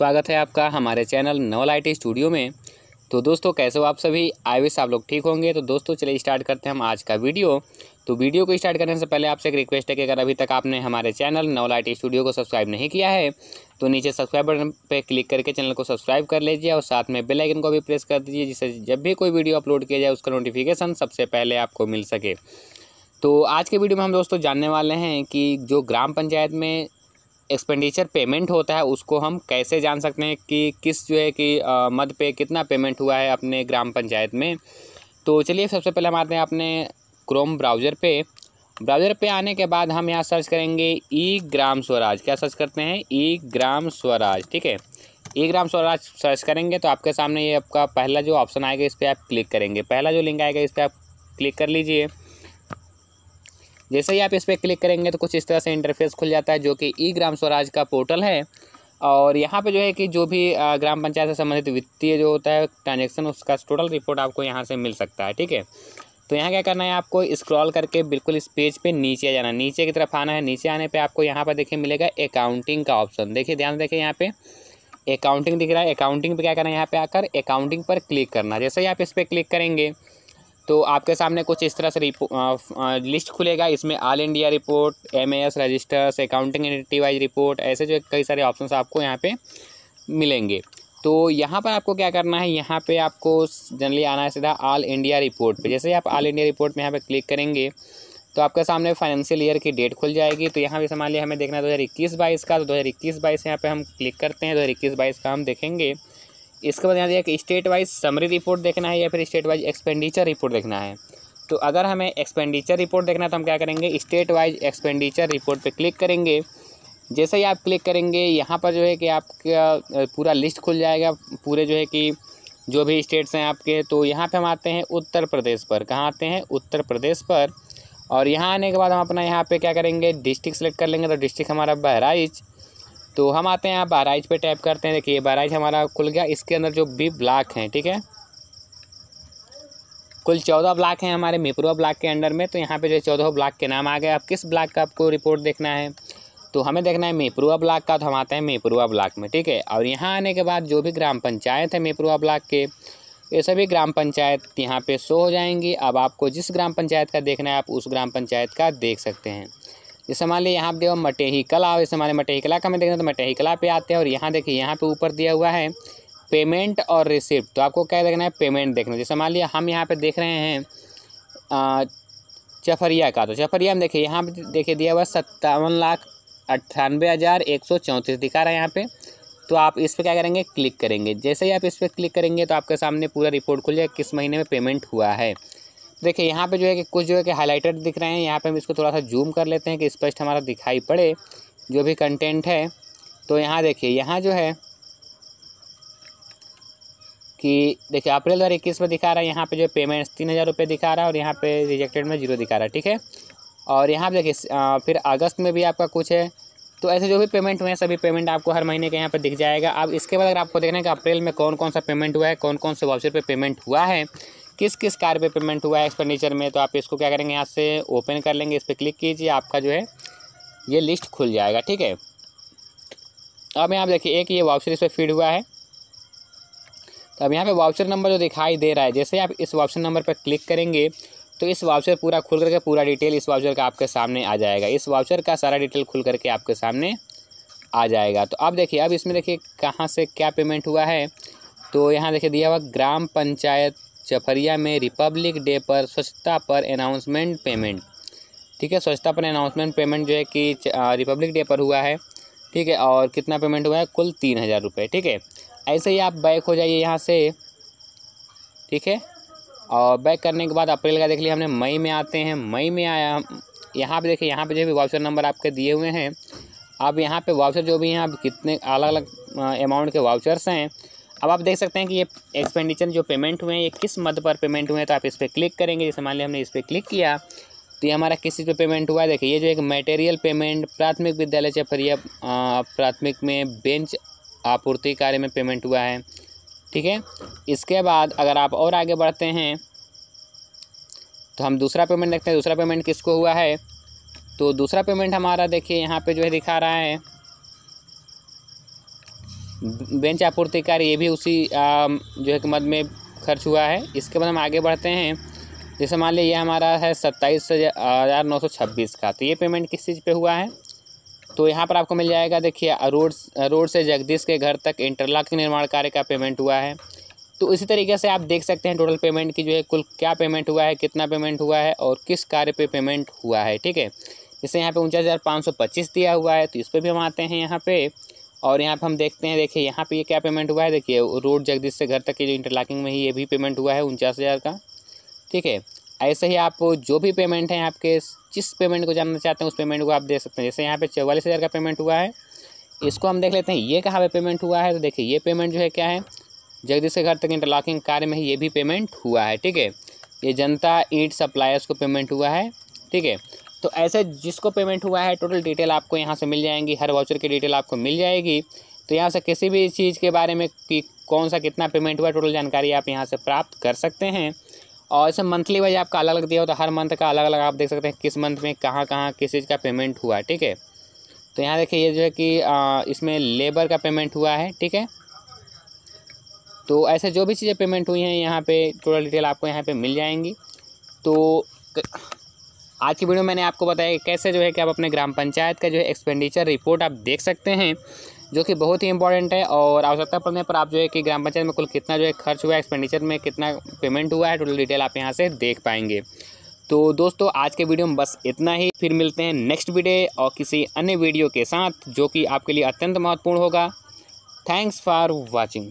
स्वागत है आपका हमारे चैनल नवल आई स्टूडियो में। तो दोस्तों, कैसे हो आप सभी? आई विश आप लोग ठीक होंगे। तो दोस्तों, चलिए स्टार्ट करते हैं हम आज का वीडियो। तो वीडियो को स्टार्ट करने से पहले आपसे एक रिक्वेस्ट है कि अगर अभी तक आपने हमारे चैनल नवल आई स्टूडियो को सब्सक्राइब नहीं किया है तो नीचे सब्सक्राइब बटन पर क्लिक करके चैनल को सब्सक्राइब कर लीजिए और साथ में बेलाइकन को भी प्रेस कर दीजिए, जिससे जब भी कोई वीडियो अपलोड किया जाए, उसका नोटिफिकेशन सबसे पहले आपको मिल सके। तो आज के वीडियो में हम दोस्तों जानने वाले हैं कि जो ग्राम पंचायत में एक्सपेंडिचर पेमेंट होता है, उसको हम कैसे जान सकते हैं कि किस जो है कि मद पे कितना पेमेंट हुआ है अपने ग्राम पंचायत में। तो चलिए सबसे पहले हम आते हैं अपने क्रोम ब्राउज़र पे। ब्राउज़र पे आने के बाद हम यहाँ सर्च करेंगे ई ग्राम स्वराज क्या सर्च करते हैं? ई ग्राम स्वराज ठीक है? ई ग्राम स्वराज सर्च करेंगे तो आपके सामने ये आपका पहला जो ऑप्शन आएगा, इस पर आप क्लिक करेंगे। पहला जो लिंक आएगा, इस पर आप क्लिक कर लीजिए। जैसे ही आप इस पर क्लिक करेंगे तो कुछ इस तरह से इंटरफेस खुल जाता है जो कि ई ग्राम स्वराज का पोर्टल है। और यहाँ पे जो है कि जो भी ग्राम पंचायत से संबंधित वित्तीय जो होता है ट्रांजेक्शन उसका टोटल रिपोर्ट आपको यहाँ से मिल सकता है, ठीक है? तो यहाँ क्या करना है, आपको स्क्रॉल करके बिल्कुल इस पेज पे नीचे जाना नीचे की तरफ़ आना है, नीचे आने पे आपको यहाँ पर देखिए मिलेगा अकाउंटिंग का ऑप्शन देखिए, ध्यान देखिए यहाँ पे। अकाउंटिंग दिख रहा है। अकाउंटिंग पे क्या करना है, यहाँ पे आकर अकाउंटिंग पर क्लिक करना जैसे ही आप इस पर क्लिक करेंगे तो आपके सामने कुछ इस तरह से लिस्ट खुलेगा। इसमें all India report M S registers accounting entity wise report ऐसे जो कई सारे ऑप्शंस आपको यहाँ पे मिलेंगे। तो यहाँ पर आपको क्या करना है? यहाँ पे आपको जनरली आना है सीधा ऑल इंडिया रिपोर्ट पे। जैसे आप ऑल इंडिया रिपोर्ट में यहाँ पे क्लिक करेंगे तो आपके सामने फाइनेंशियल ईयर की डेट खुल जाएगी। तो यहाँ भी मान लिया हमें देखना है दो हज़ार इक्कीस बाईस का। तो दो हज़ार इक्कीस बाईस यहाँ पर हम क्लिक करते हैं। दो हज़ार इक्कीस बाईस का हम देखेंगे। इसके बाद यहाँ दिया कि स्टेट वाइज समरी रिपोर्ट देखना है या फिर स्टेट वाइज एक्सपेंडिचर रिपोर्ट देखना है। तो अगर हमें एक्सपेंडिचर रिपोर्ट देखना है तो हम क्या करेंगे? स्टेट वाइज एक्सपेंडिचर रिपोर्ट पे क्लिक करेंगे। जैसे ही आप क्लिक करेंगे, यहाँ पर जो है कि आपका पूरा लिस्ट खुल जाएगा। पूरे जो है कि जो भी स्टेट्स हैं आपके तो यहाँ पे हम आते हैं उत्तर प्रदेश पर। कहाँ आते हैं? उत्तर प्रदेश पर। और यहाँ आने के बाद हम अपना यहाँ पे क्या करेंगे? डिस्ट्रिक्ट सेलेक्ट कर लेंगे। तो डिस्ट्रिक्ट हमारा बहराइच। तो हम आते हैं यहाँ बहराइच पे टैप करते हैं। देखिए बहराइच हमारा खुल गया। इसके अंदर जो भी ब्लॉक हैं, ठीक है? कुल चौदह ब्लॉक हैं हमारे मिपुरा ब्लॉक के अंडर में। तो यहाँ पे जो चौदह ब्लॉक के नाम आ गए। अब किस ब्लॉक का आपको रिपोर्ट देखना है? तो हमें देखना है मेपरुआ ब्लॉक का। तो हम आते हैं मेपरुआ ब्लॉक में, ठीक है? और यहाँ आने के बाद जो भी ग्राम पंचायत है मेपरुआ ब्लॉक के, ये सभी ग्राम पंचायत यहाँ पे शो हो जाएँगी। अब आपको जिस ग्राम पंचायत का देखना है, आप उस ग्राम पंचायत का देख सकते हैं। जैसे मान लीजिए यहाँ पे देखो मटेही कला, जैसे मान मटेही कला का मैं देखना तो मटेही कला पे आते हैं और यहाँ देखिए, यहाँ पे ऊपर दिया हुआ है पेमेंट और रिसिप्ट तो आपको क्या देखना है? पेमेंट देखना जैसे मान लिया हम यहाँ पे देख रहे हैं चफरिया का। तो चफरिया में देखिए, यहाँ पे देखिए दिया हुआ सत्तावन लाख अट्ठानवे हज़ार एक सौ चौंतीस दिखा रहा है यहाँ पे। तो आप इस पर क्या करेंगे? क्लिक करेंगे। जैसे ही आप इस पर क्लिक करेंगे तो आपके सामने पूरा रिपोर्ट खुल जाएगा किस महीने में पेमेंट हुआ है। देखिए, यहाँ पे जो है कि कुछ जो है कि हाईलाइटेड दिख रहे हैं। यहाँ पे हम इसको थोड़ा सा जूम कर लेते हैं कि स्पष्ट हमारा दिखाई पड़े, जो भी कंटेंट है। तो यहाँ देखिए, यहाँ जो है कि देखिए अप्रैल दो हज़ार इक्कीस में दिखा रहा है। यहाँ पे जो पेमेंट तीन हज़ार रुपये दिखा रहा है और यहाँ पे रिजेक्टेड में ज़ीरो दिखा रहा है, ठीक है? और यहाँ देखिए फिर अगस्त में भी आपका कुछ है। तो ऐसे जो भी पेमेंट हुए हैं, सभी पेमेंट आपको हर महीने के यहाँ पर दिख जाएगा। अब इसके बाद अगर आपको देखना है कि अप्रैल में कौन कौन सा पेमेंट हुआ है कौन कौन से वाउचर पे पेमेंट हुआ है किस किस कार्य पे पेमेंट हुआ है एक्सपेंडिचर में तो आप इसको क्या करेंगे, यहाँ से ओपन कर लेंगे, इस पर क्लिक कीजिए, आपका जो है, ये लिस्ट खुल जाएगा, ठीक है? अब यहाँ देखिए, एक ये वाउचर इस पर फ़ीड हुआ है। तो अब यहाँ पे वाउचर नंबर जो दिखाई दे रहा है, जैसे आप इस वाउचर नंबर पर क्लिक करेंगे तो इस वाउचर पूरा खुल करके पूरा डिटेल इस वाउचर का आपके सामने आ जाएगा। इस वाउचर का सारा डिटेल खुल करके आपके सामने आ जाएगा। तो अब देखिए, अब इसमें देखिए कहाँ से क्या पेमेंट हुआ है। तो यहाँ देखिए, दिया हुआ ग्राम पंचायत चपरिया में रिपब्लिक डे पर स्वच्छता पर अनाउंसमेंट पेमेंट। ठीक है, स्वच्छता पर अनाउंसमेंट पेमेंट जो है कि रिपब्लिक डे पर हुआ है। ठीक है, और कितना पेमेंट हुआ है? कुल तीन हज़ार रुपये ठीक है, ऐसे ही आप बैक हो जाइए यहाँ से। ठीक है, और बैक करने के बाद अप्रैल का देख लिया हमने, मई में आते हैं। मई में आया, यहाँ पे देखिए, यहाँ पे जो भी वाउचर नंबर आपके दिए हुए हैं। अब यहाँ पे वाउचर जो भी हैं अब कितने अलग अलग अमाउंट के वाउचर्स हैं। अब आप देख सकते हैं कि ये एक्सपेंडिचर जो पेमेंट हुए हैं, ये किस मद पर पेमेंट हुए हैं तो आप इस पर क्लिक करेंगे। जैसे मान लिया हमने इस पर क्लिक किया तो ये हमारा किस चीज़ पे पेमेंट हुआ है? देखिए, ये जो एक मटेरियल पेमेंट प्राथमिक विद्यालय से चपरिया प्राथमिक में बेंच आपूर्ति कार्य में पेमेंट हुआ है। ठीक है? इसके बाद अगर आप और आगे बढ़ते हैं तो हम दूसरा पेमेंट देखते हैं। दूसरा पेमेंट किसको हुआ है? तो दूसरा पेमेंट हमारा देखिए, यहाँ पे जो है दिखा रहा है। बेंच आपूर्तिकार ये भी उसी आ, जो है कि मद में खर्च हुआ है। इसके बाद हम आगे बढ़ते हैं। जैसे मान लीजिए हमारा है सत्ताईस हज़ार नौ सौ छब्बीस का। तो ये पेमेंट किस चीज़ पे हुआ है? तो यहाँ पर आपको मिल जाएगा देखिए रोड रोड से जगदीश के घर तक इंटरलॉक निर्माण कार्य का पेमेंट हुआ है। तो इसी तरीके से आप देख सकते हैं टोटल पेमेंट की जो है कुल क्या पेमेंट हुआ है कितना पेमेंट हुआ है और किस कार्य पे पेमेंट हुआ है ठीक है? जैसे यहाँ पे उनचास हज़ार पाँच सौ पच्चीस दिया हुआ है तो इस पर भी हम आते हैं यहाँ पे। और यहाँ पे हम देखते हैं, देखिए यहाँ पे ये क्या पेमेंट हुआ है? देखिए, रोड जगदीश से घर तक की जो इंटरलॉकिंग में ही ये भी पेमेंट हुआ है, उनचास हज़ार का। ठीक है, ऐसे ही आप जो भी पेमेंट है, आपके जिस पेमेंट को जानना चाहते हैं, उस पेमेंट को आप देख सकते हैं। जैसे यहाँ पे चौवालीस हज़ार का पेमेंट हुआ है, इसको हम देख लेते हैं, ये कहाँ पे पेमेंट हुआ है? तो देखिए, ये पेमेंट जो है क्या है? जगदीश के घर तक इंटरलॉकिंग कार्य में ही ये भी पेमेंट हुआ है। ठीक है, ये जनता ईट सप्लायर्स को पेमेंट हुआ है। ठीक है तो ऐसे जिसको पेमेंट हुआ है टोटल डिटेल आपको यहाँ से मिल जाएँगी, हर वाउचर की डिटेल आपको मिल जाएगी। तो यहाँ से किसी भी चीज़ के बारे में कि कौन सा कितना पेमेंट हुआ टोटल जानकारी आप यहाँ से प्राप्त कर सकते हैं। और ऐसे मंथली वाइज आपका अलग अलग दिया है हर मंथ का अलग अलग आप देख सकते हैं किस मंथ में कहाँ कहाँ, किस चीज़ का पेमेंट हुआ, ठीक है? तो यहाँ देखिए, ये जो है कि इसमें लेबर का पेमेंट हुआ है, ठीक है? तो ऐसे जो भी चीज़ें पेमेंट हुई हैं, यहाँ पे टोटल डिटेल आपको यहाँ पे मिल जाएँगी। तो आज की वीडियो मैंने आपको बताया कि कैसे जो है कि आप अपने ग्राम पंचायत का जो है एक्सपेंडिचर रिपोर्ट आप देख सकते हैं, जो कि बहुत ही इंपॉर्टेंट है और आवश्यकता पड़ने पर आप जो है कि ग्राम पंचायत में कुल कितना जो है खर्च हुआ है एक्सपेंडिचर में कितना पेमेंट हुआ है टोटल डिटेल आप यहाँ से देख पाएँगे। तो दोस्तों, आज के वीडियो में बस इतना ही। फिर मिलते हैं नेक्स्ट वीडियो और किसी अन्य वीडियो के साथ, जो कि आपके लिए अत्यंत महत्वपूर्ण होगा। Thanks for watching